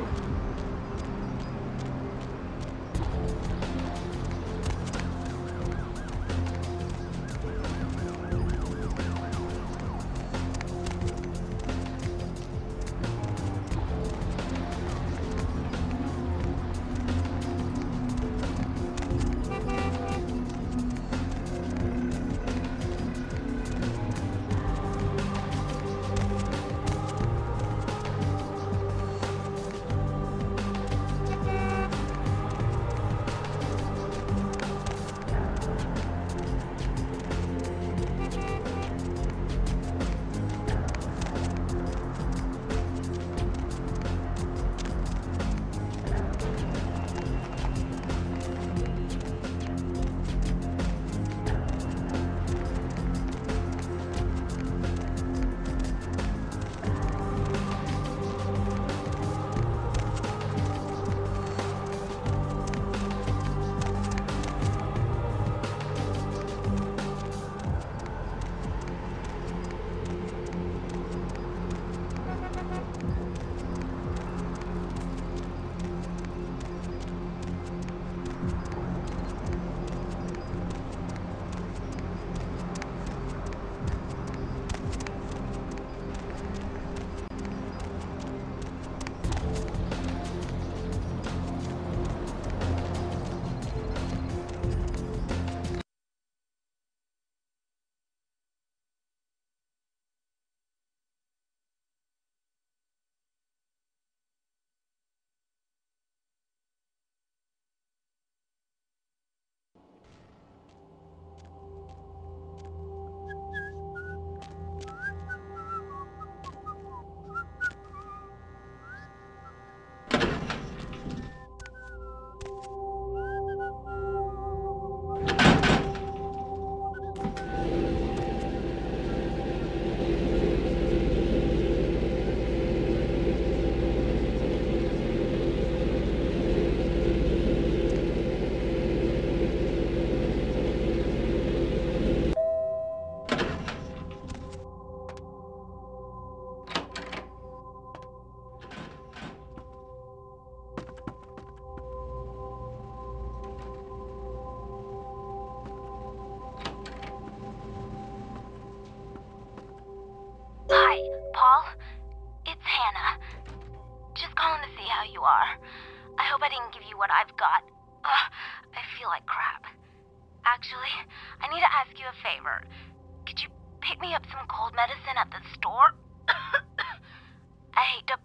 special.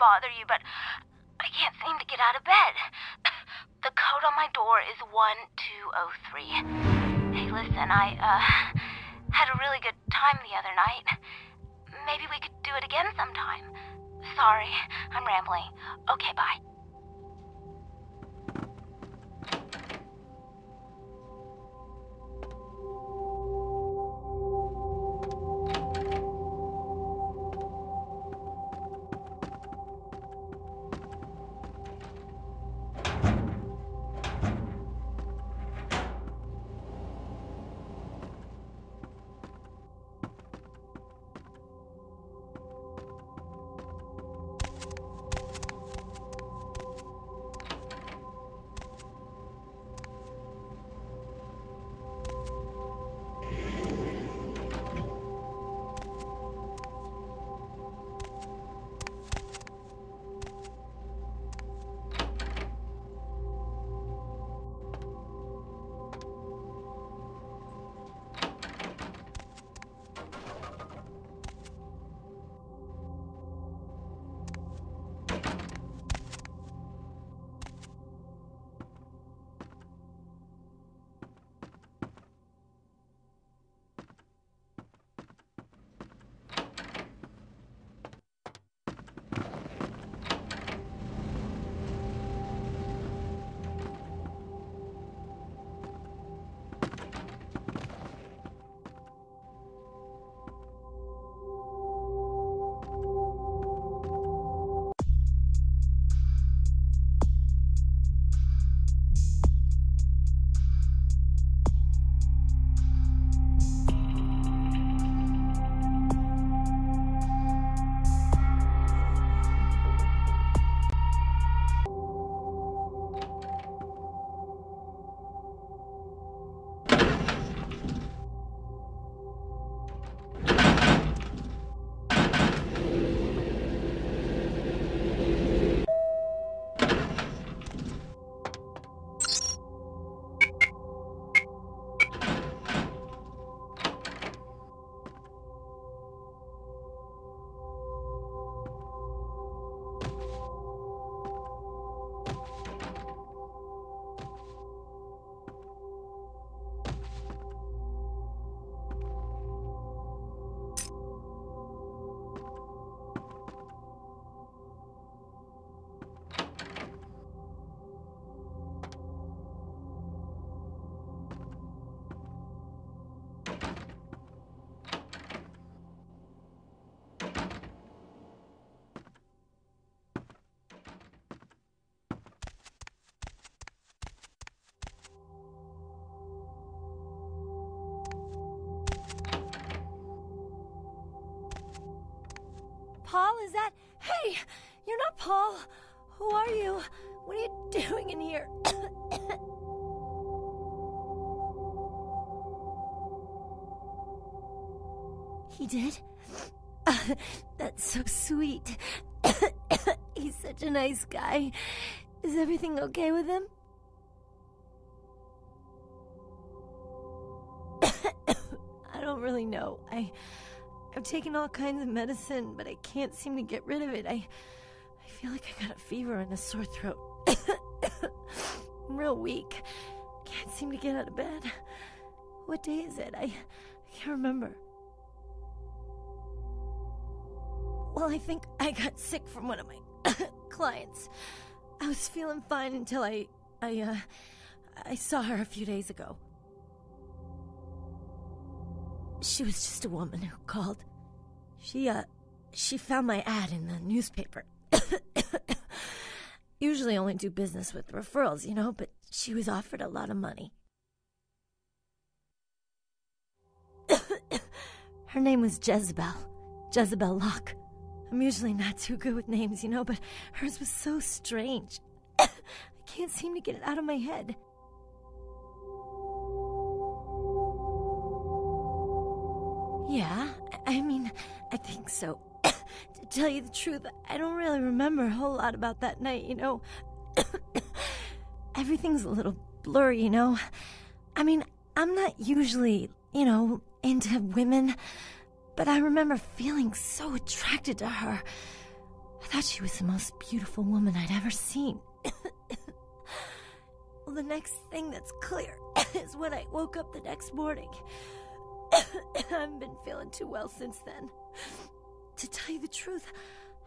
Bother you, but I can't seem to get out of bed. The code on my door is 1203. Hey, listen, I, uh, had a really good time the other night. Maybe we could do it again sometime. Sorry, I'm rambling. Okay, bye. Hey! You're not Paul! Who are you? What are you doing in here? he did? Uh, that's so sweet. He's such a nice guy. Is everything okay with him? I don't really know. I I've taken all kinds of medicine, but I can't seem to get rid of it. I I feel like I got a fever and a sore throat. I'm real weak. Can't seem to get out of bed. What day is it? I, I can't remember. Well, I think I got sick from one of my clients. I was feeling fine until I I uh I saw her a few days ago. She was just a woman who called. She, uh, she found my ad in the newspaper. Usually only do business with referrals, you know, but she was offered a lot of money. Her name was Jezebel. Jezebel Locke. I'm usually not too good with names, you know, but hers was so strange. I can't seem to get it out of my head. Yeah, I mean, I think so. to tell you the truth, I don't really remember a whole lot about that night, you know. Everything's a little blurry, you know. I mean, I'm not usually, you know, into women, but I remember feeling so attracted to her. I thought she was the most beautiful woman I'd ever seen. well, the next thing that's clear is when I woke up the next morning. I haven't been feeling too well since then. To tell you the truth,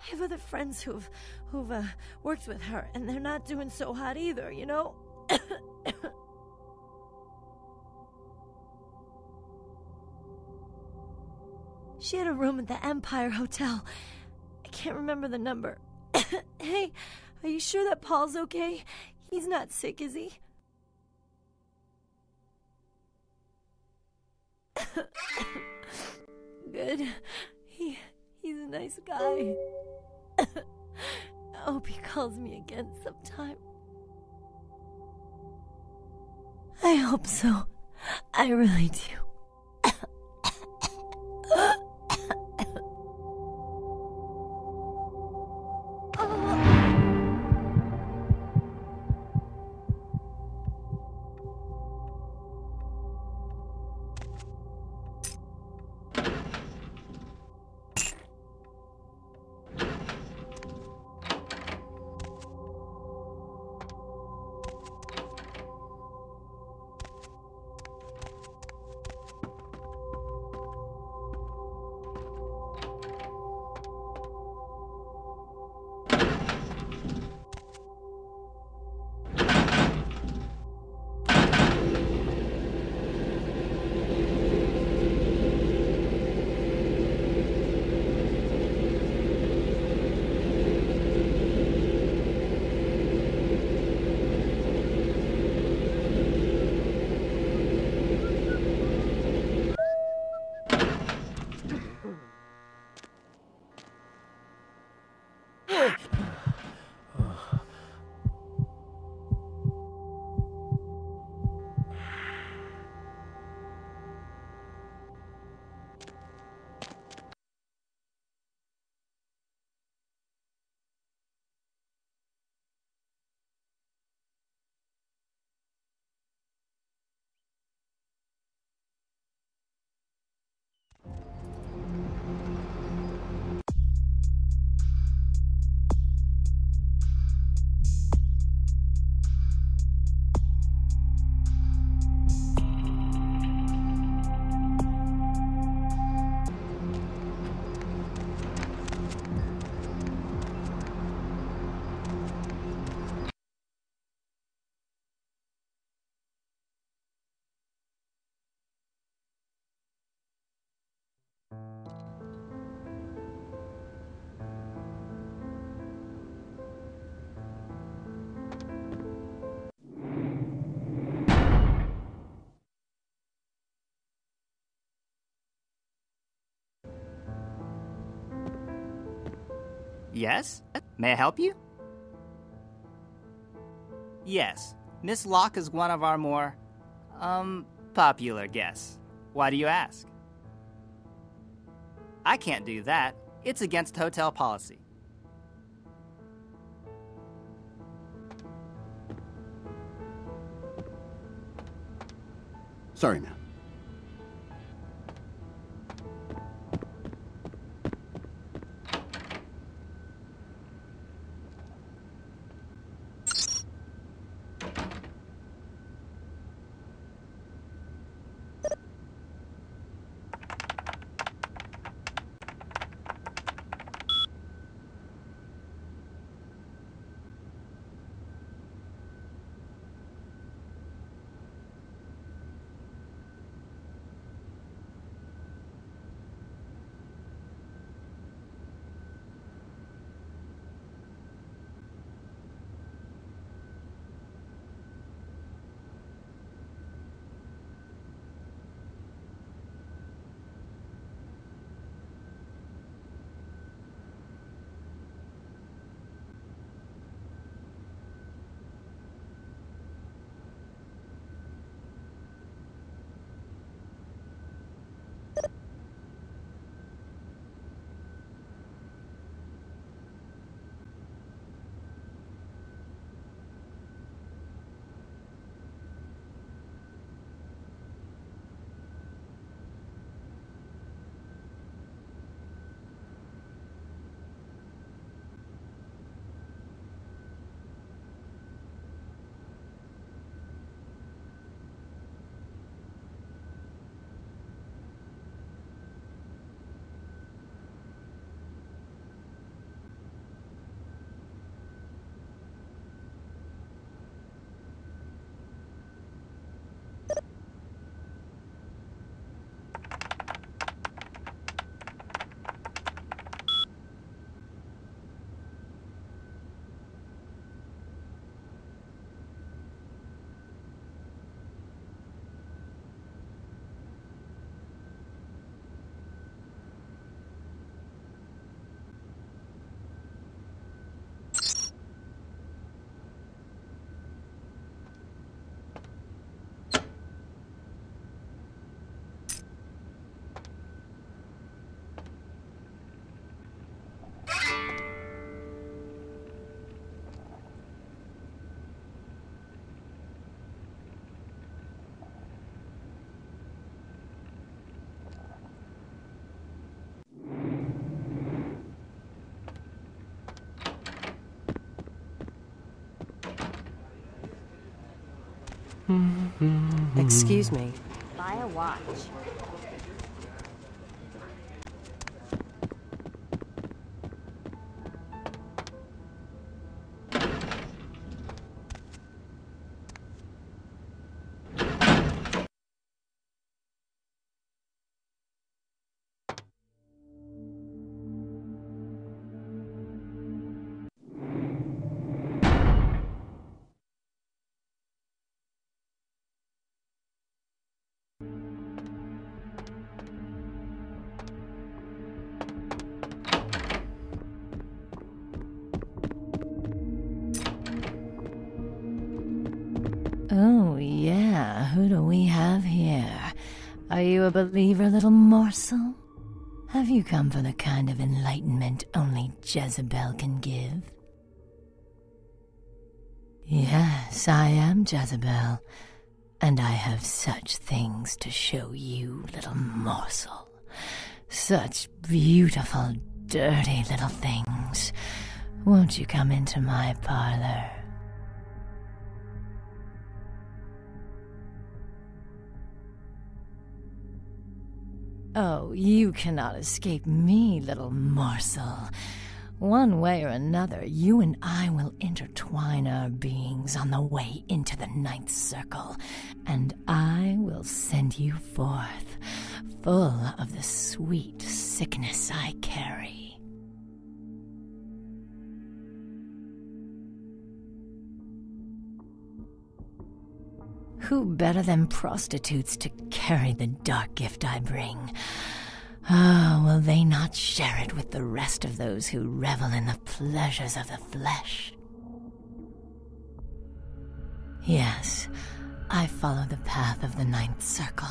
I have other friends who've who've uh, worked with her, and they're not doing so hot either. You know. she had a room at the Empire Hotel. I can't remember the number. hey, are you sure that Paul's okay? He's not sick, is he? Good. He he's a nice guy. I hope he calls me again sometime. I hope so. I really do. Yes? May I help you? Yes, Miss Locke is one of our more, um, popular guests. Why do you ask? I can't do that. It's against hotel policy. Sorry, ma'am. Excuse me. Buy a watch. Are you a believer, little morsel? Have you come for the kind of enlightenment only Jezebel can give? Yes, I am Jezebel, and I have such things to show you, little morsel. Such beautiful, dirty little things. Won't you come into my parlor? Oh, you cannot escape me, little morsel. One way or another, you and I will intertwine our beings on the way into the ninth circle, and I will send you forth, full of the sweet sickness I carry. Who better than prostitutes to carry the dark gift I bring? Ah, will they not share it with the rest of those who revel in the pleasures of the flesh? Yes, I follow the path of the ninth circle.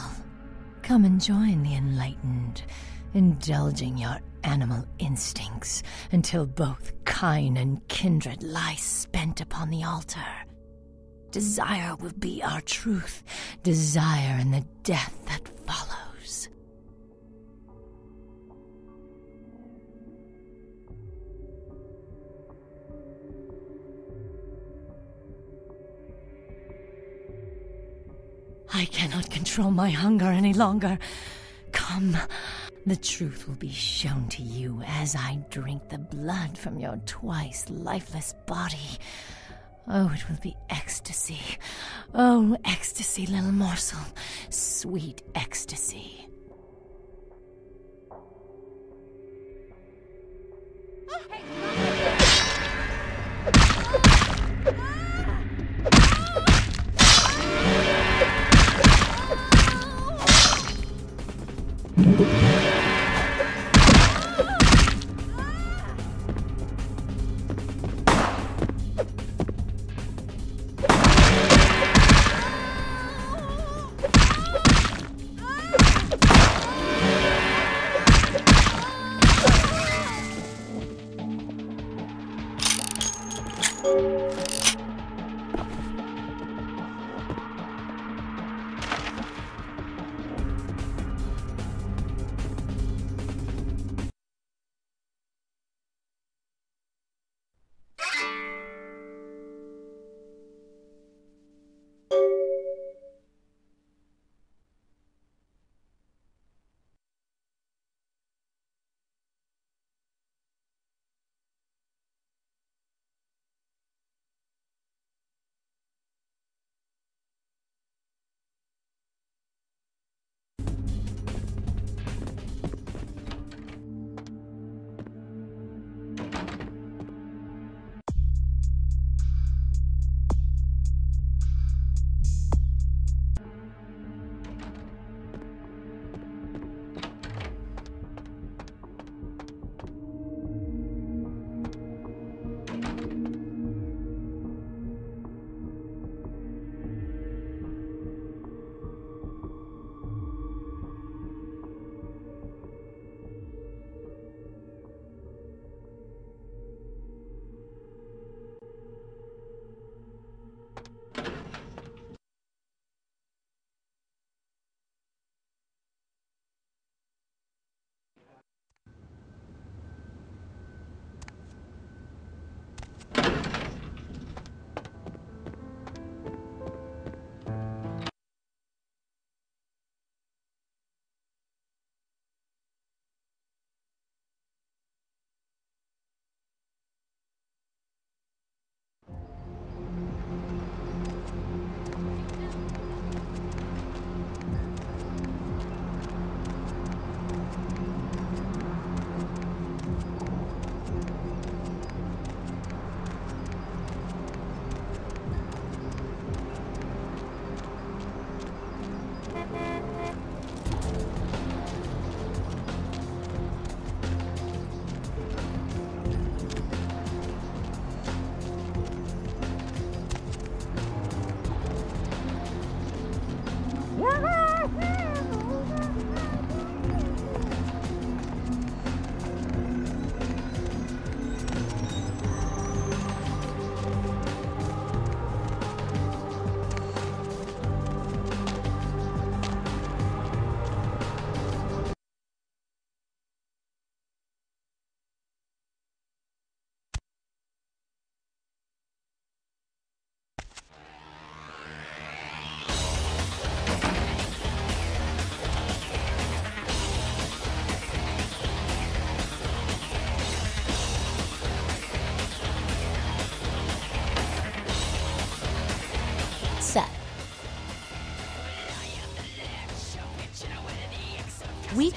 Come and join the enlightened, indulging your animal instincts until both kind and kindred lie spent upon the altar. Desire will be our truth, desire and the death that follows. I cannot control my hunger any longer. Come, the truth will be shown to you as I drink the blood from your twice lifeless body. Oh, it will be ecstasy. Oh, ecstasy, little morsel. Sweet ecstasy.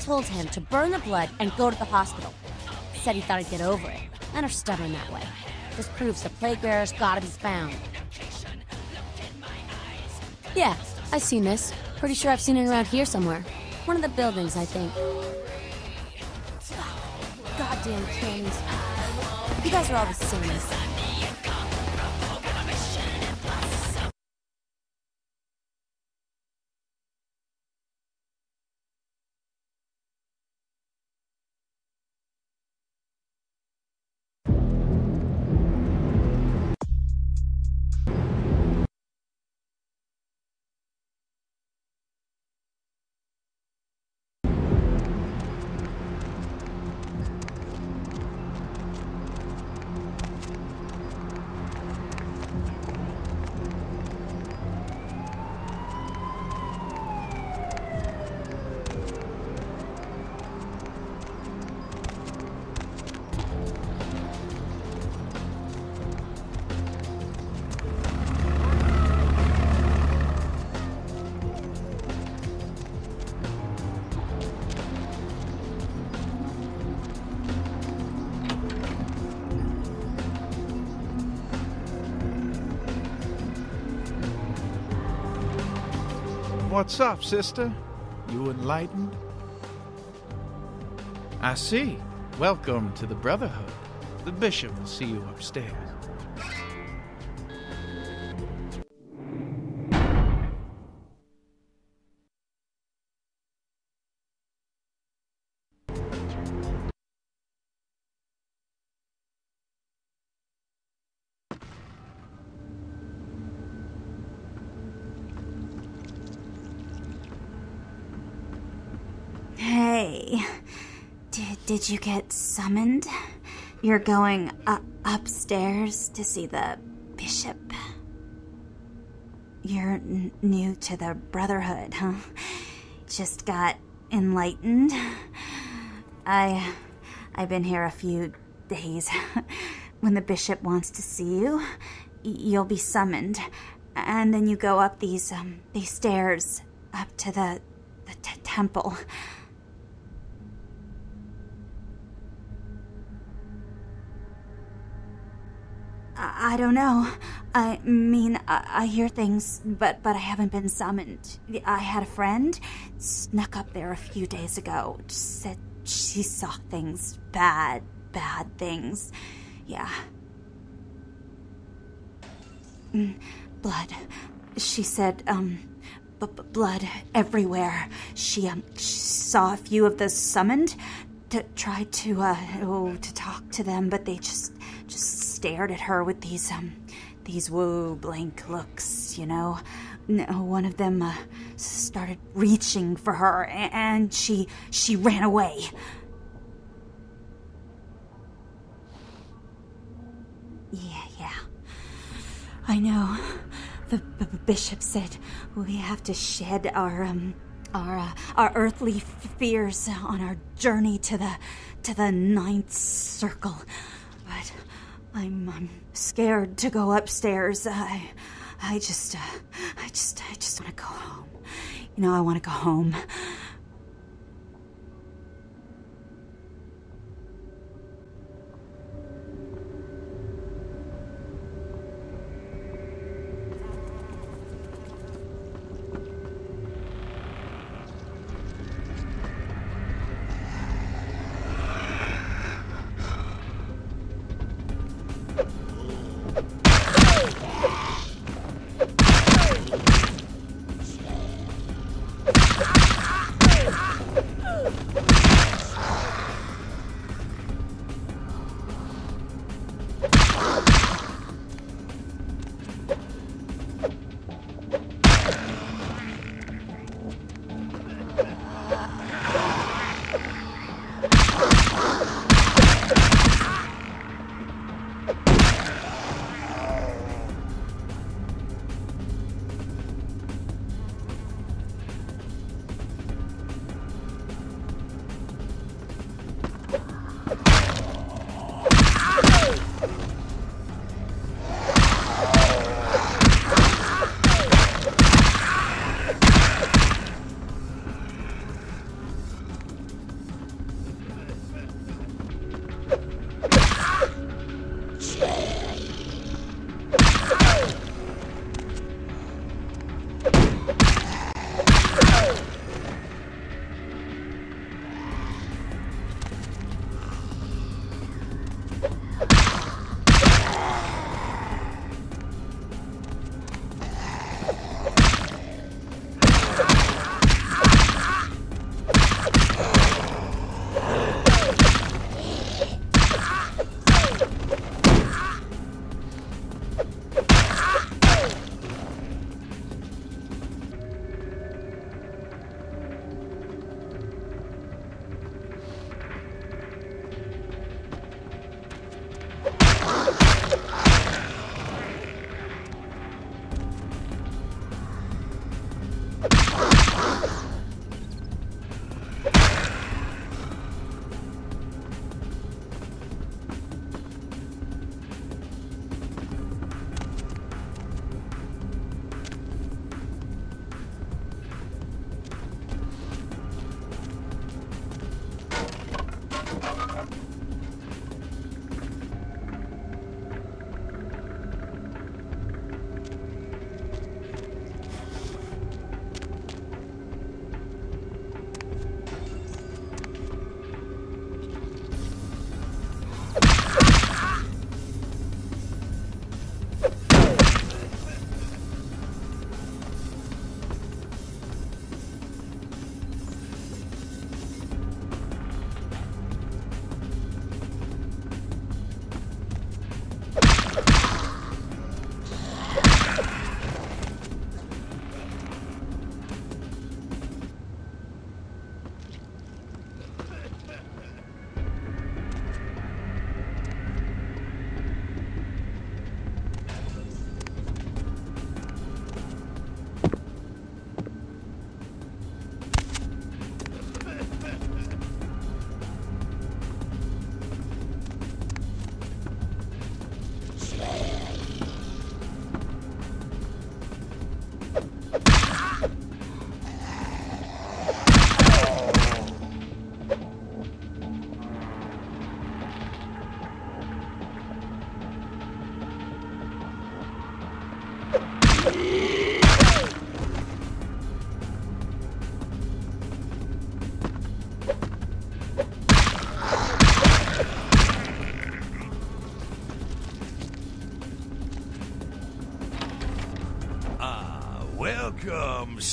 Told him to burn the blood and go to the hospital. Said he thought he'd get over it. Men are stubborn that way. This proves the plague bearer's gotta be found. Yeah, I've seen this. Pretty sure I've seen it around here somewhere. One of the buildings, I think. goddamn Kins. You guys are all the same. What's up, sister? You enlightened? I see. Welcome to the Brotherhood. The bishop will see you upstairs. Did, you get summoned? You're going up upstairs to see the bishop. You're n- new to the Brotherhood, huh? Just got enlightened. I I've been here a few days. when the bishop wants to see you, you'll be summoned, and then you go up these um these stairs up to the the t- temple. I, don't know. I mean, I, I hear things, but but I haven't been summoned. I had a friend snuck up there a few days ago. Said she saw things, bad, bad things. Yeah. Mm, blood. She said, um, b- b- blood everywhere. She um she saw a few of the summoned. To try to uh oh to talk to them, but they just stared at her with these um these woo blank looks. You know, one of them uh, started reaching for her, and she she ran away. Yeah, yeah. I know. The b- bishop said we have to shed our um our uh, our earthly f- fears on our journey to the to the ninth circle. But I'm I'm scared to go upstairs. I I just uh, I just I just want to go home. You know, I want to go home.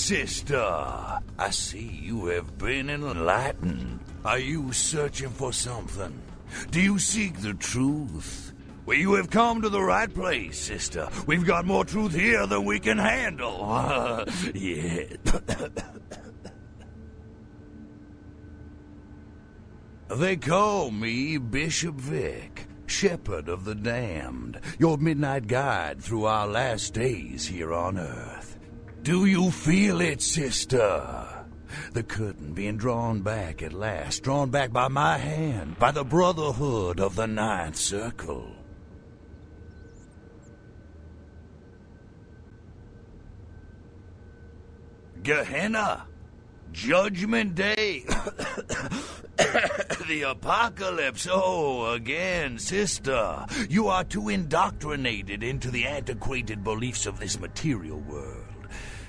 Sister. I see you have been enlightened. Are you searching for something? Do you seek the truth? Well, you have come to the right place, sister. We've got more truth here than we can handle. yeah. they call me Bishop Vic, Shepherd of the Damned, your midnight guide through our last days here on Earth. Do you feel it, sister? The curtain being drawn back at last, drawn back by my hand, by the Brotherhood of the Ninth Circle. Gehenna, Judgment Day, the apocalypse. Oh, again, sister, you are too indoctrinated into the antiquated beliefs of this material world.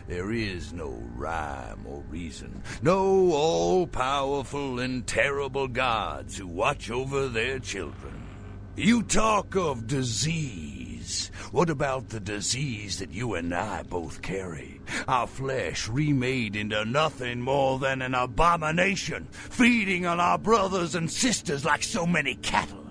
There is no rhyme or reason, no all powerful and terrible gods who watch over their children. You talk of disease. What about the disease that you and I both carry? Our flesh remade into nothing more than an abomination, feeding on our brothers and sisters like so many cattle.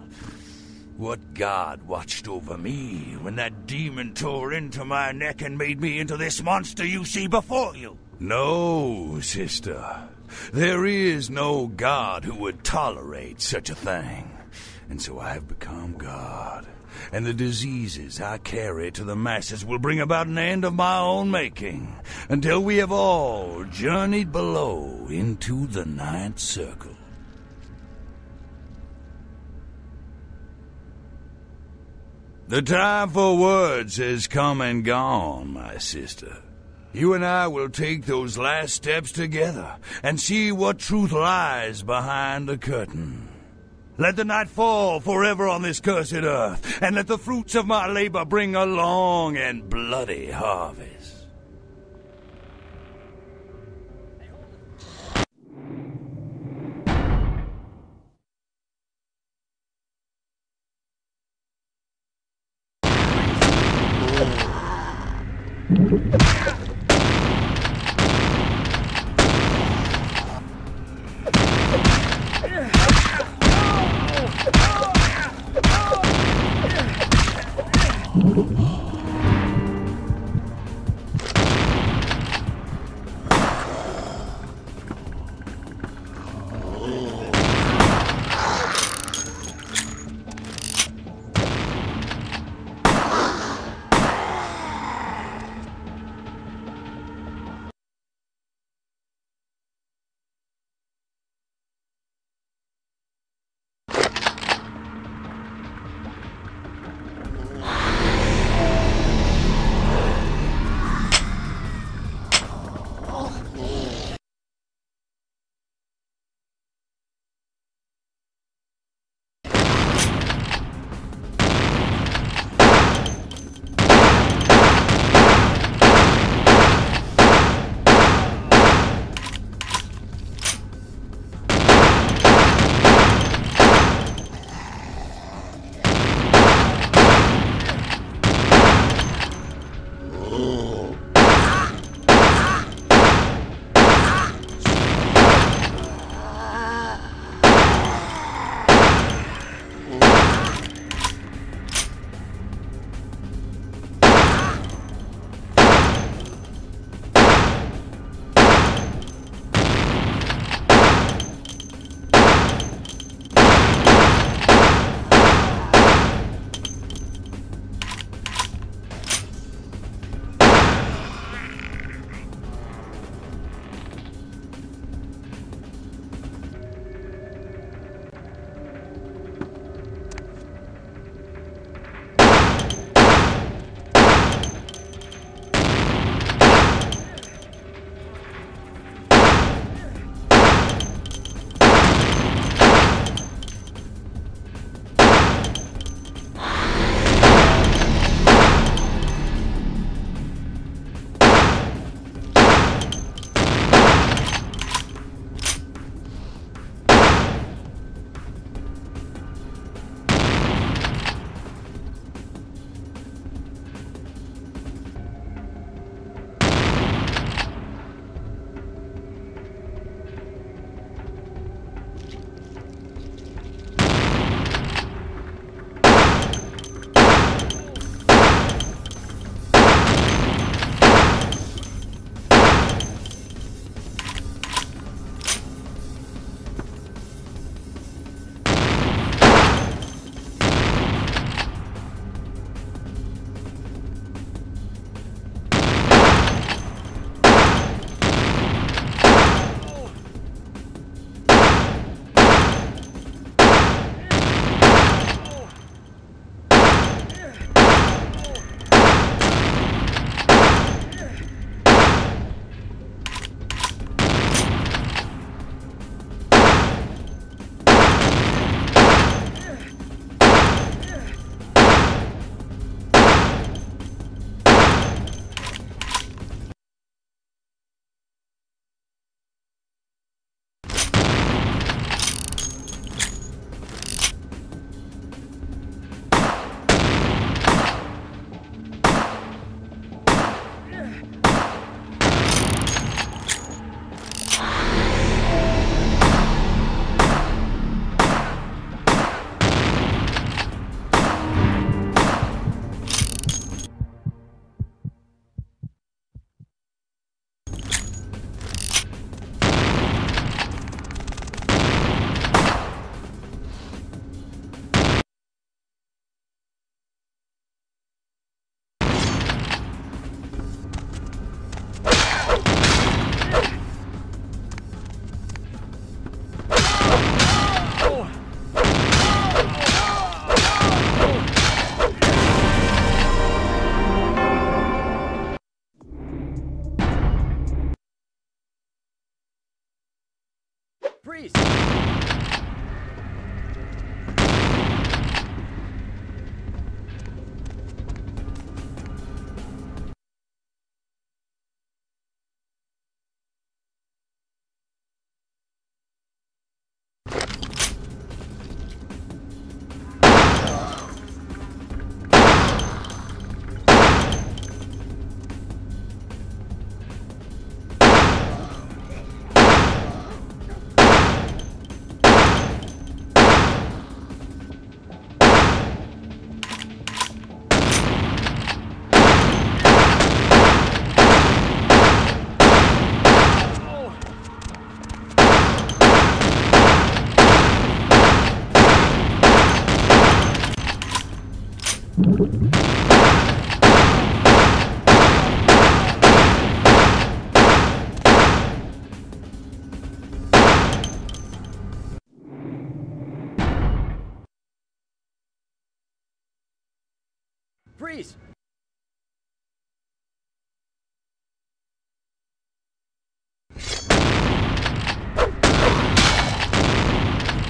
What god watched over me when that demon tore into my neck and made me into this monster you see before you? No, sister. There is no god who would tolerate such a thing. And so I have become God. And the diseases I carry to the masses will bring about an end of my own making until we have all journeyed below into the ninth circle. The time for words has come and gone, my sister. You and I will take those last steps together and see what truth lies behind the curtain. Let the night fall forever on this cursed earth, and let the fruits of my labor bring a long and bloody harvest.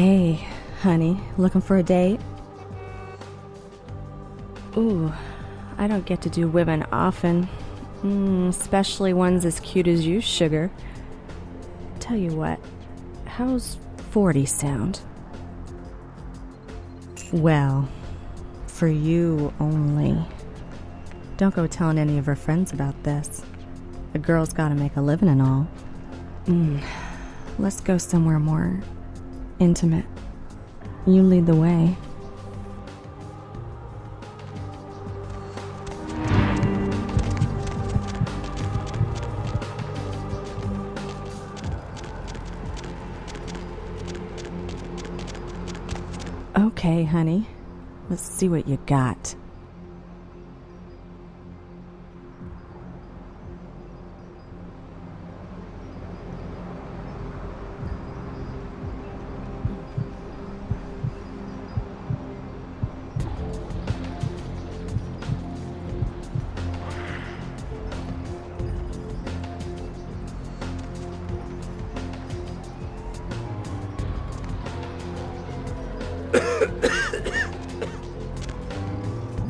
Hey, honey, looking for a date? Ooh, I don't get to do women often, mm, especially ones as cute as you, sugar. Tell you what, how's 40 sound? Well, for you only. Don't go telling any of her friends about this. The girl's gotta make a living and all. Mm, let's go somewhere more intimate. You lead the way. Okay, honey. Let's see what you got.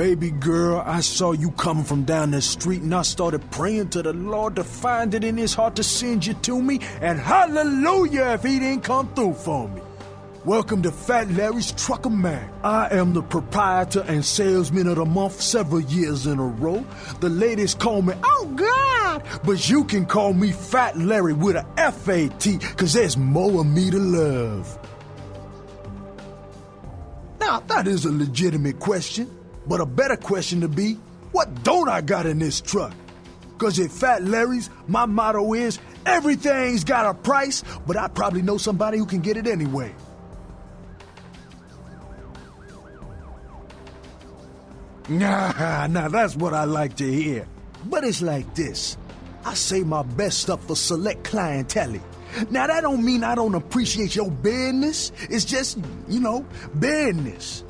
Baby girl, I saw you coming from down the street and I started praying to the Lord to find it in his heart to send you to me, and hallelujah if he didn't come through for me. Welcome to Fat Larry's Trucker Man. I am the proprietor and salesman of the month several years in a row. The ladies call me, oh God, but you can call me Fat Larry with a F-A-T, cause there's more of me to love. Now, that is a legitimate question, but a better question to be, what don't I got in this truck? Cause at Fat Larry's, my motto is, everything's got a price, but I probably know somebody who can get it anyway. Nah, now that's what I like to hear. But it's like this. I say my best stuff for select clientele. Now that don't mean I don't appreciate your business. It's just, you know, business.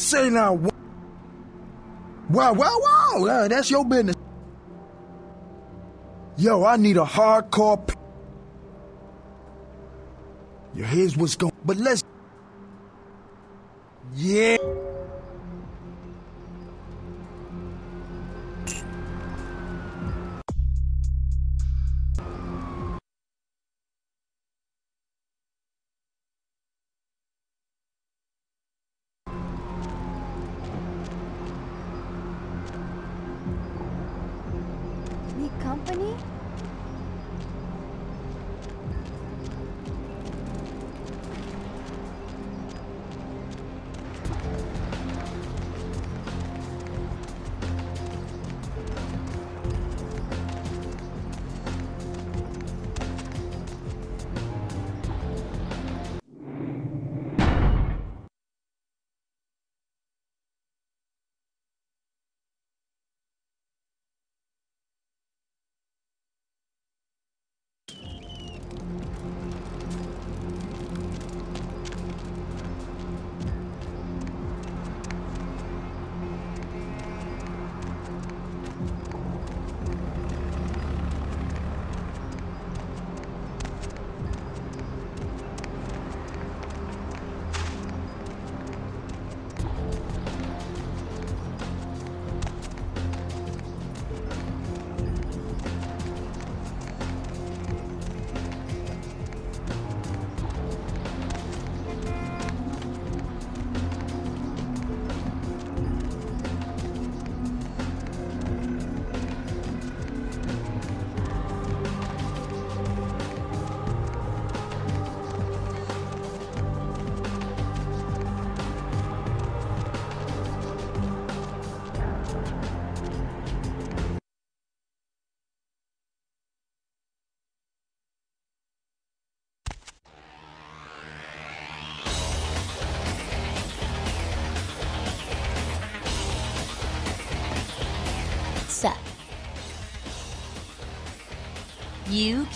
Say now, wow, wow, wow, uh, that's your business. Yo, I need a hardcore. P- Your here's what's going, but let's.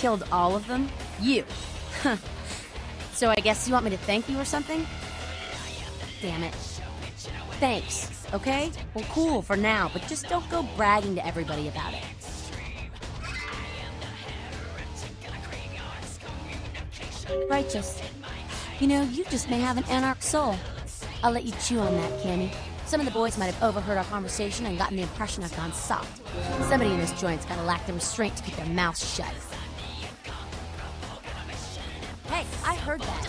Killed all of them? You. so I guess you want me to thank you or something? Damn it. Thanks, okay? Well, cool for now, but just don't go bragging to everybody about it. Righteous. You know, you just may have an anarch soul. I'll let you chew on that, Cammy. Some of the boys might have overheard our conversation and gotten the impression I've gone soft. Somebody in this joint's gotta lack the restraint to keep their mouth shut. Heard that.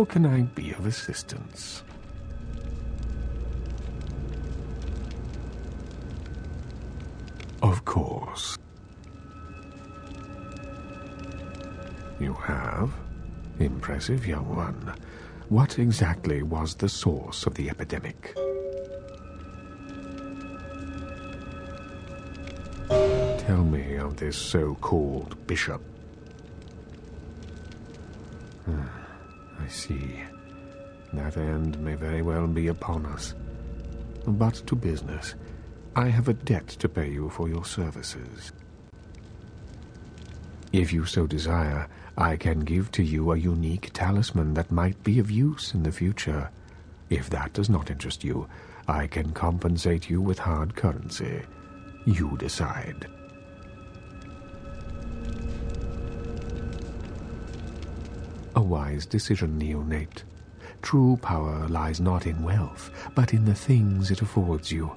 How can I be of assistance? Of course. You have? Impressive, young one. What exactly was the source of the epidemic? Tell me of this so-called bishop. See. That end may very well be upon us. But to business. I have a debt to pay you for your services. If you so desire, I can give to you a unique talisman that might be of use in the future. If that does not interest you, I can compensate you with hard currency. You decide. Wise decision, neonate. True power lies not in wealth, but in the things it affords you.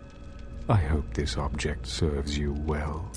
I hope this object serves you well.